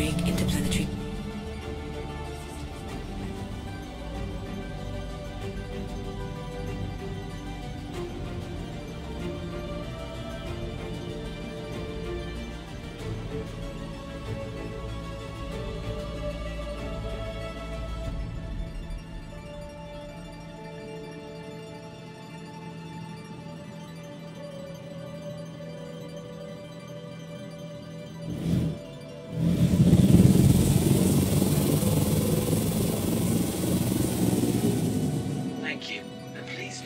interplanetary, interplanetary.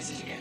Sim.